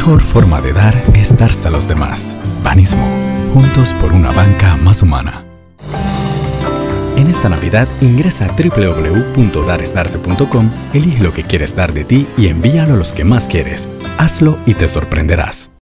mejor forma de dar es darse a los demás. Banismo. Juntos por una banca más humana. En esta Navidad ingresa a www.daresdarse.com, elige lo que quieres dar de ti y envíalo a los que más quieres. Hazlo y te sorprenderás.